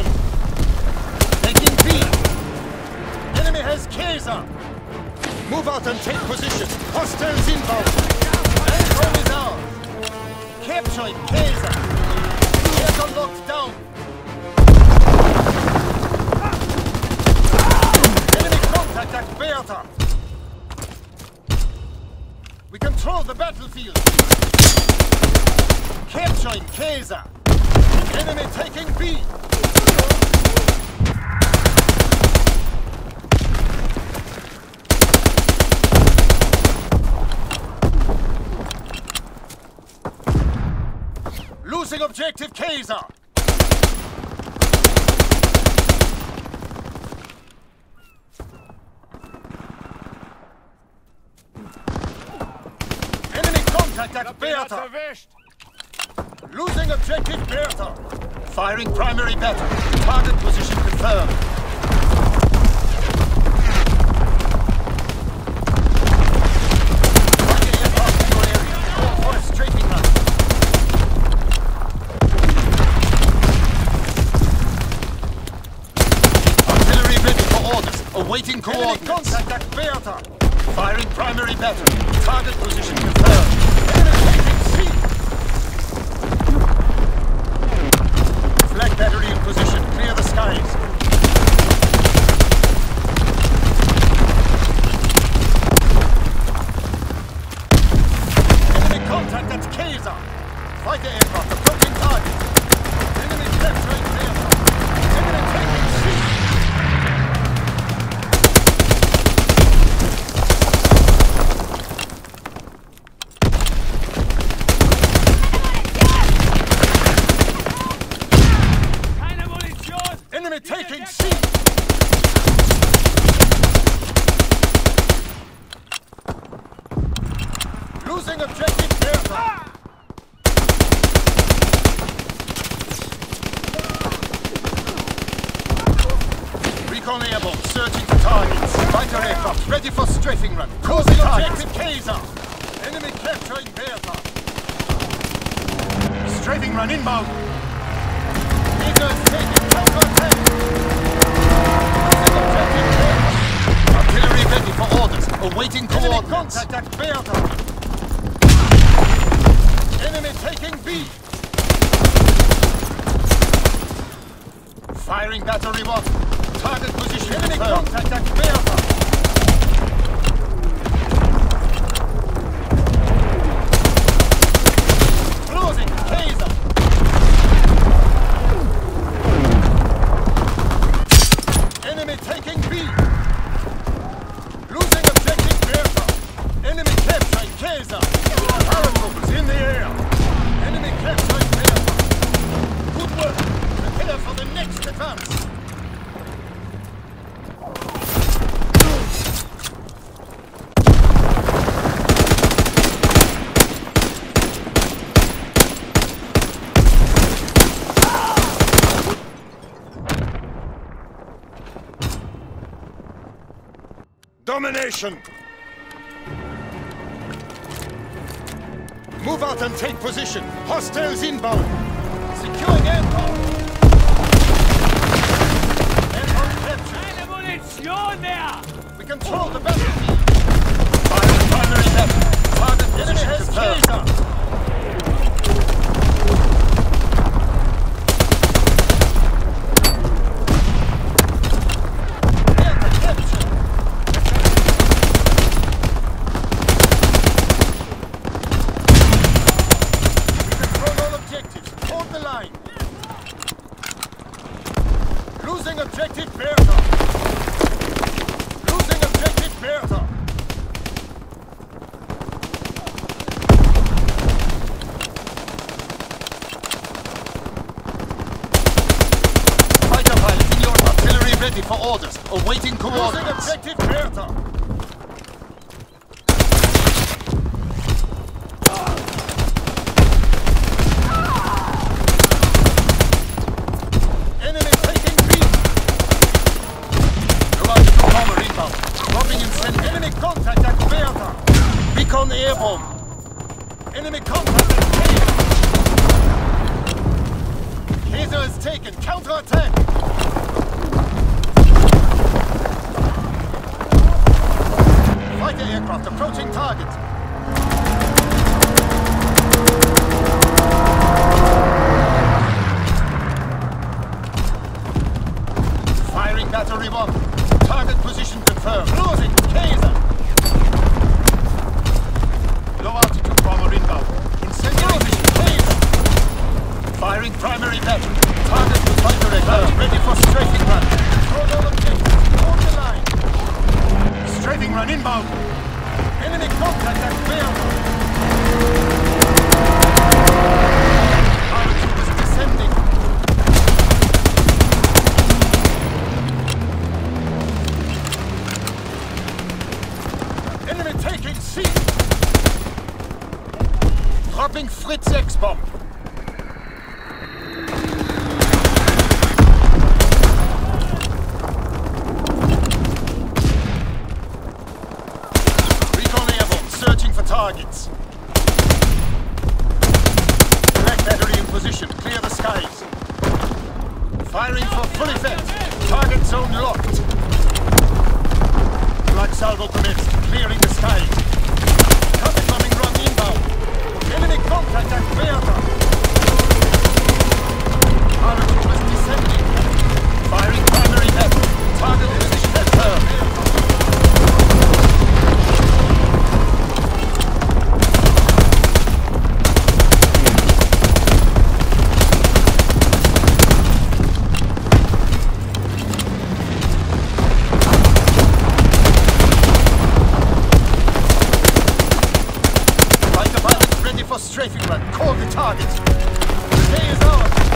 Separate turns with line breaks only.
Domination! Taking B! Enemy has Kaiser! Move out and take position! Hostiles inbound! Anton is ours! Capturing Kaiser! Kaiser locked down! Enemy contact at Bertha! We control the battlefield! Capturing Kaiser! Enemy taking B! Losing objective Kaiser! Enemy contact at Bertha! Losing objective Bertha! Firing primary battery. Target position confirmed. Target aircraft area. Call for a. Artillery ready for orders. Awaiting coordinates. Enemy contact at Bertha. Firing primary battery. Target position Fighter aircraft approaching target. Enemy capturing Kaiser. Enemy taking C. Enemy taking C. Losing objective Bertha. Recon airborne, searching for targets. Fighter aircraft ready for strafing run. Causing objective Kaiser. Enemy capturing Bertha. Strafing run inbound. Eagles taking counterattack. Losing objective Bertha. Artillery ready for orders. Awaiting coordinates. Contact at Bertha. Enemy taking B. Firing battery one. Target position. Enemy contact at. Closing. Kaiser. Enemy taking B. Losing objective Bertha. Enemy capturing Kaiser. Paratroopers in the air. Enemy capturing Bertha. Good work. Prepare for the next advance. Domination! Move out and take position. Hostiles inbound. Securing airport. Airport captured.
Keine Munition mehr!
We control the battlefield. Fire primary left. Target enemy has Kaiser. Airport captured. Control all objectives. Hold the line. Losing objective Bertha. Losing objective Bertha. Fighter pilot in your artillery ready for orders. Awaiting coordinates. Losing objective Bertha. Enemy taking B. Logical bomber inbound. Dropping in send. Enemy contact at Bertha. Airborne. Enemy contact at Kaiser. Kaiser is taken. Counter-attack! Fighter aircraft approaching target. Firing battery one. Target position confirmed. Losing. Kaiser. Low altitude bomber inbound. Incendiary mission. Kaiser. Firing primary battery. Target to fighter aircraft. Ah. Ready for strafing run. Control objectives. Hold the line. Strafing run inbound. Enemy contact at clear. Altitude is descending. Enemy taking C. Dropping Fritz X bomb. Recon airborne, searching for targets. Black battery in position, clear the skies. Firing for full effect. Target zone locked. Black salvo commenced, clearing the skies. the target. The day is ours.